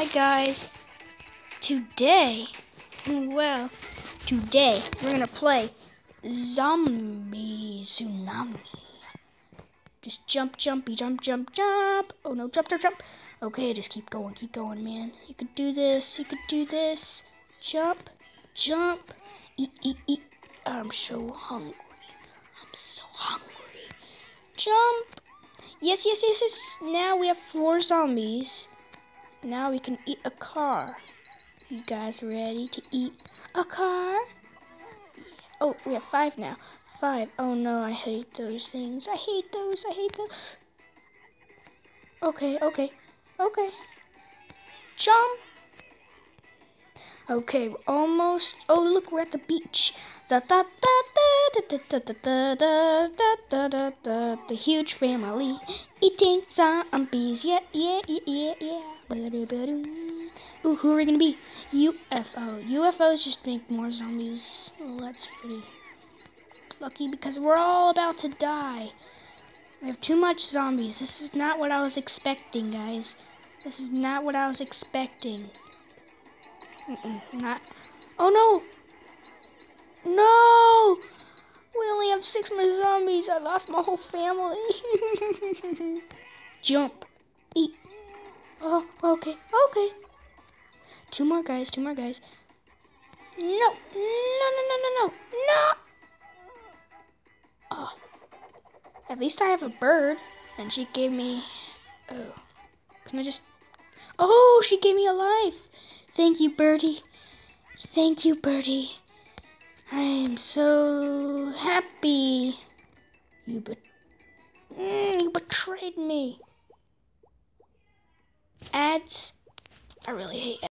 Hi guys. Today, well, today we're gonna play Zombie Tsunami. Just jump, jumpy, jump, jump, jump. Oh no, jump, jump, jump. Okay, just keep going, keep going, man. You could do this, you could do this. Jump, jump, eat, eat, eat. I'm so hungry. I'm so hungry. Jump. Yes, yes, yes, yes. Now we have four zombies. Now we can eat a car. You guys ready to eat a car? Oh, we have five now. Five. Oh no, I hate those things. I hate those. I hate those. Okay, okay, okay. Jump. Okay, we're almost. Oh, look, we're at the beach. Da da da the huge family eating zombies. Yeah, yeah, yeah, yeah, yeah. Ooh, who are we gonna be? UFO. UFOs just make more zombies. Oh, that's pretty lucky because we're all about to die. We have too much zombies. This is not what I was expecting, guys. This is not what I was expecting. Mm -mm, not. Oh no! Have six more zombies. I lost my whole family. Jump. Eat. Oh, okay, okay. Two more guys, two more guys. No, no, no, no, no, no, no! Oh. At least I have a bird. And she gave me... Oh. Can I just... Oh, she gave me a life. Thank you, birdie. Thank you, birdie. I am so happy. You, bet mm, you betrayed me. Ads. I really hate ads.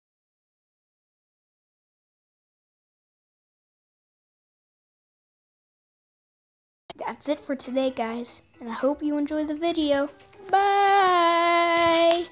That's it for today, guys. And I hope you enjoy the video. Bye!